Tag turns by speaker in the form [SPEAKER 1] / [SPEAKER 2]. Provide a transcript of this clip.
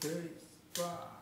[SPEAKER 1] Peace. Bye.